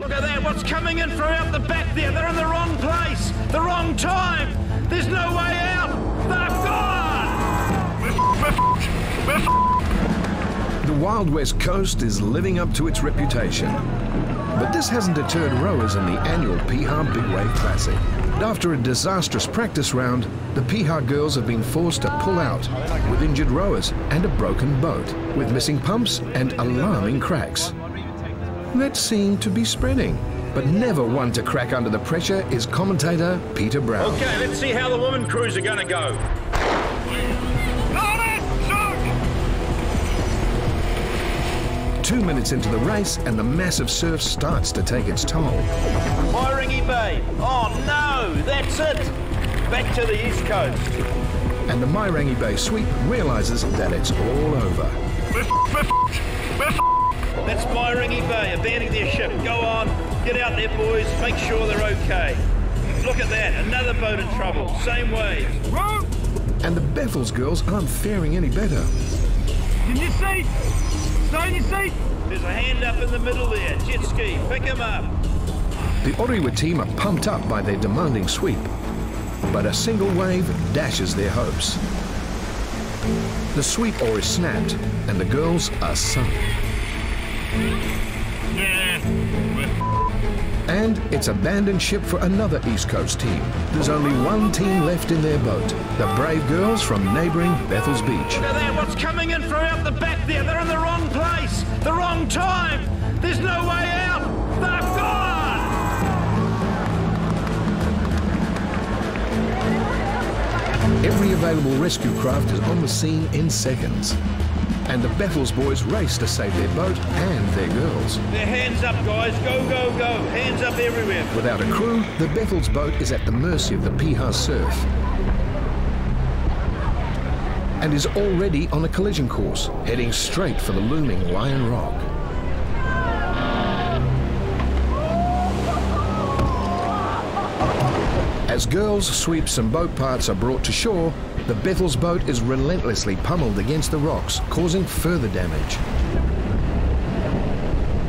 Look at that, what's coming in from out the back there? They're in the wrong place, the wrong time. There's no way out. They're gone. The Wild West Coast is living up to its reputation. But this hasn't deterred rowers in the annual Piha Big Wave Classic. After a disastrous practice round, the Piha girls have been forced to pull out with injured rowers and a broken boat, with missing pumps and alarming cracks. That seemed to be spreading, but never one to crack under the pressure is commentator Peter Brown. Okay, let's see how the women crews are going to go. Two minutes into the race and the massive surf starts to take its toll. Mairangi Bay. Oh no, that's it. Back to the east coast. And the Mairangi Bay sweep realizes that it's all over. That's Mairangi Bay abandoning their ship. Go on, get out there, boys. Make sure they're okay. Look at that, another boat in trouble. Same way. And the Bethells girls aren't faring any better. In your seat! Stay in your seat! There's a hand up in the middle there. Jet ski, pick him up. The Orewa team are pumped up by their demanding sweep, but a single wave dashes their hopes. The sweep oar is snapped, and the girls are sunk. And it's abandoned ship for another East Coast team. There's only one team left in their boat, the brave girls from neighbouring Bethells Beach. At that, what's coming in from out the back there? They're in the wrong place, the wrong time. There's no way out. Available rescue craft is on the scene in seconds. And the Bethells boys race to save their boat and their girls. Their hands up, guys. Go, go, go. Hands up everywhere. Without a crew, the Bethells boat is at the mercy of the Piha surf and is already on a collision course, heading straight for the looming Lion Rock. As girls, sweeps and boat parts are brought to shore, the Bethells boat is relentlessly pummeled against the rocks, causing further damage.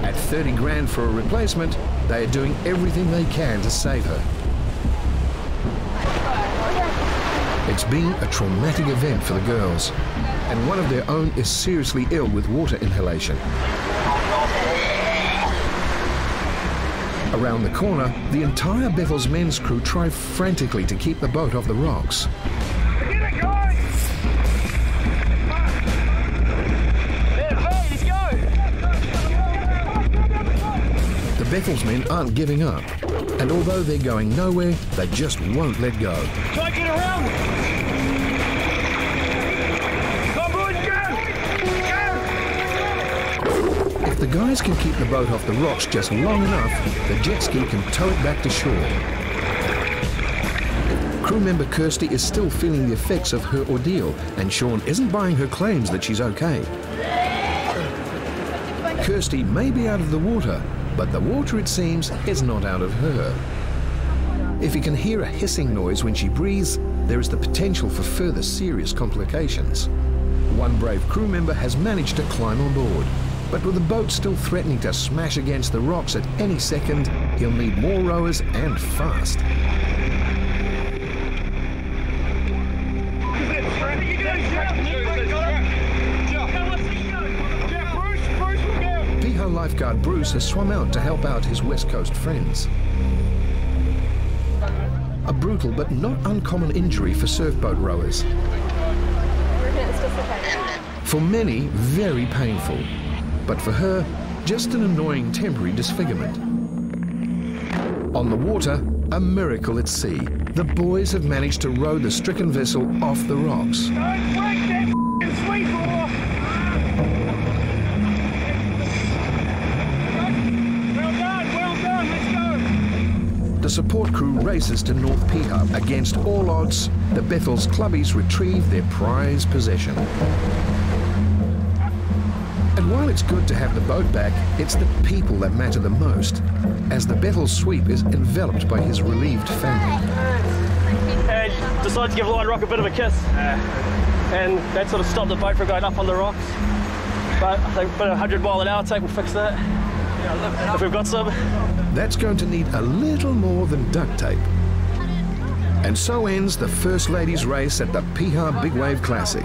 At 30 grand for a replacement, they are doing everything they can to save her. It's been a traumatic event for the girls, and one of their own is seriously ill with water inhalation. Around the corner, the entire Bethells men's crew try frantically to keep the boat off the rocks. Bethells men aren't giving up, and although they're going nowhere, they just won't let go. Try to get around! Come on, go! Go! If the guys can keep the boat off the rocks just long enough, the jet ski can tow it back to shore. Crew member Kirsty is still feeling the effects of her ordeal, and Sean isn't buying her claims that she's okay. Kirsty may be out of the water, but the water, it seems, is not out of her. If you can hear a hissing noise when she breathes, there is the potential for further serious complications. One brave crew member has managed to climb on board, but with the boat still threatening to smash against the rocks at any second, he'll need more rowers and fast. Lifeguard Bruce has swum out to help out his West Coast friends. A brutal but not uncommon injury for surfboat rowers. For many, very painful. But for her, just an annoying temporary disfigurement. On the water, a miracle at sea. The boys have managed to row the stricken vessel off the rocks. Don't break that f***ing sweep off! Well done, well done, let's go! The support crew races to North Piha. Against all odds, the Bethells clubbies retrieve their prized possession. And while it's good to have the boat back, it's the people that matter the most, as the Bethel sweep is enveloped by his relieved family. and decided to give Lion Rock a bit of a kiss. And that sort of stopped the boat from going up on the rocks. But I think about 100 mile an hour tape will fix that. If we've got some. That's going to need a little more than duct tape. And so ends the First Ladies race at the Piha Big Wave Classic.